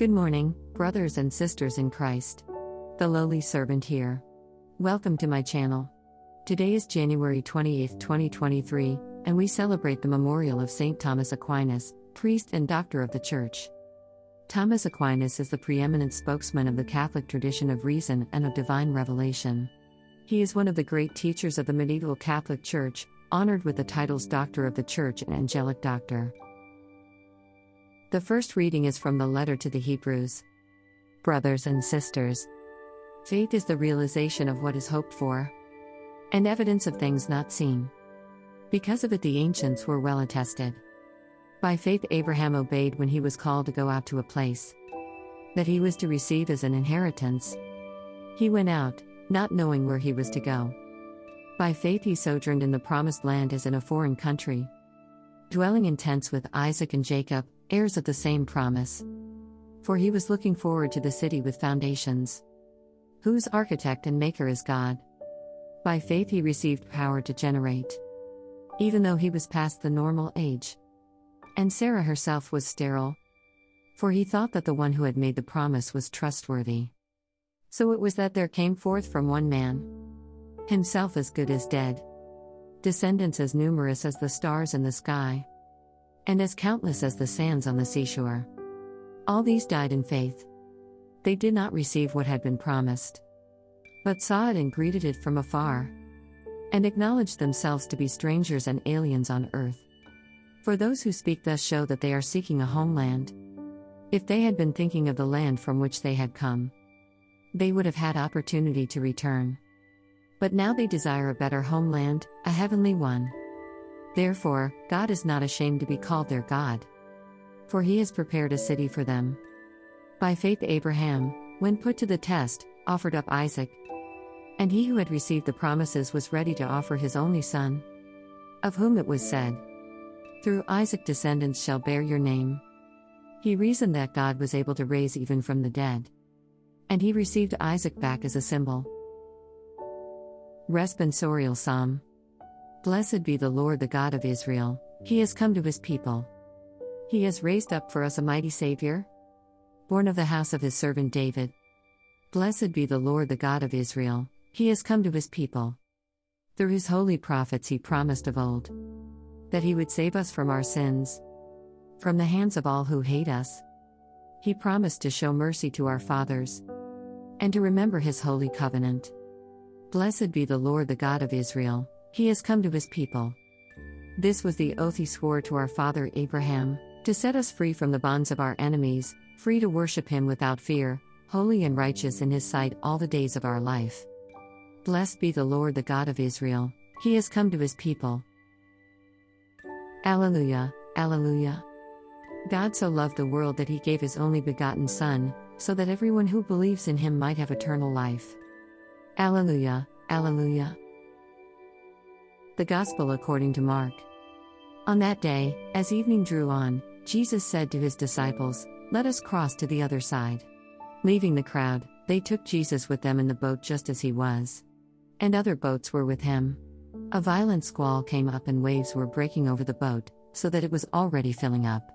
Good morning, brothers and sisters in Christ. The lowly servant here. Welcome to my channel. Today is January 28, 2023, and we celebrate the memorial of St. Thomas Aquinas, priest and doctor of the Church. Thomas Aquinas is the preeminent spokesman of the Catholic tradition of reason and of divine revelation. He is one of the great teachers of the medieval Catholic Church, honored with the titles Doctor of the Church and Angelic Doctor. The first reading is from the letter to the Hebrews. Brothers and sisters, faith is the realization of what is hoped for, and evidence of things not seen. Because of it, the ancients were well attested. By faith, Abraham obeyed when he was called to go out to a place that he was to receive as an inheritance. He went out, not knowing where he was to go. By faith, he sojourned in the promised land as in a foreign country, dwelling in tents with Isaac and Jacob heirs of the same promise. For he was looking forward to the city with foundations, whose architect and maker is God. By faith, he received power to generate, even though he was past the normal age. And Sarah herself was sterile, for he thought that the one who had made the promise was trustworthy. So it was that there came forth from one man, himself as good as dead, descendants as numerous as the stars in the sky and as countless as the sands on the seashore. All these died in faith. They did not receive what had been promised, but saw it and greeted it from afar, and acknowledged themselves to be strangers and aliens on earth. For those who speak thus show that they are seeking a homeland. If they had been thinking of the land from which they had come, they would have had opportunity to return. But now they desire a better homeland, a heavenly one. Therefore, God is not ashamed to be called their God. For he has prepared a city for them. By faith, Abraham, when put to the test, offered up Isaac. And he who had received the promises was ready to offer his only son. Of whom it was said, Through Isaac descendants shall bear your name. He reasoned that God was able to raise even from the dead. And he received Isaac back as a symbol. Responsorial Psalm Blessed be the Lord the God of Israel, he has come to his people. He has raised up for us a mighty Savior, born of the house of his servant David. Blessed be the Lord the God of Israel, he has come to his people. Through his holy prophets he promised of old that he would save us from our sins, from the hands of all who hate us. He promised to show mercy to our fathers and to remember his holy covenant. Blessed be the Lord the God of Israel he has come to his people. This was the oath he swore to our father Abraham to set us free from the bonds of our enemies, free to worship him without fear, holy and righteous in his sight all the days of our life. Blessed be the Lord the God of Israel, he has come to his people. Alleluia, Alleluia. God so loved the world that he gave his only begotten Son, so that everyone who believes in him might have eternal life. Alleluia, Alleluia. The Gospel according to Mark. On that day, as evening drew on, Jesus said to his disciples, Let us cross to the other side. Leaving the crowd, they took Jesus with them in the boat just as he was. And other boats were with him. A violent squall came up and waves were breaking over the boat, so that it was already filling up.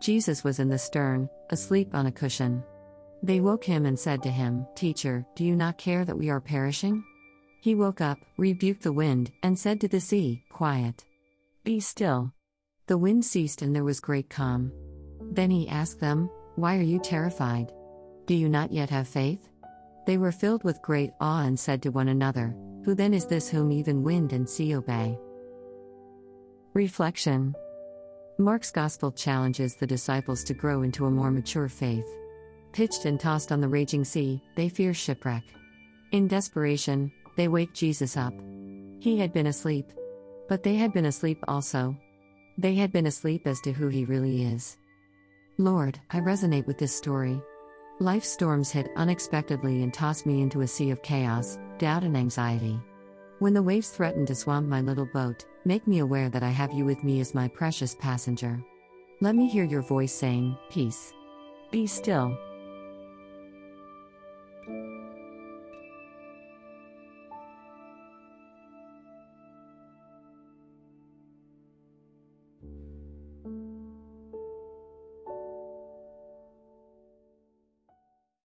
Jesus was in the stern, asleep on a cushion. They woke him and said to him, Teacher, do you not care that we are perishing? He woke up, rebuked the wind, and said to the sea, Quiet. Be still. The wind ceased and there was great calm. Then he asked them, Why are you terrified? Do you not yet have faith? They were filled with great awe and said to one another, Who then is this whom even wind and sea obey? Reflection Mark's Gospel challenges the disciples to grow into a more mature faith. Pitched and tossed on the raging sea, they fear shipwreck. In desperation, they wake Jesus up. He had been asleep. But they had been asleep also. They had been asleep as to who he really is. Lord, I resonate with this story. Life storms hit unexpectedly and toss me into a sea of chaos, doubt, and anxiety. When the waves threaten to swamp my little boat, make me aware that I have you with me as my precious passenger. Let me hear your voice saying, Peace. Be still.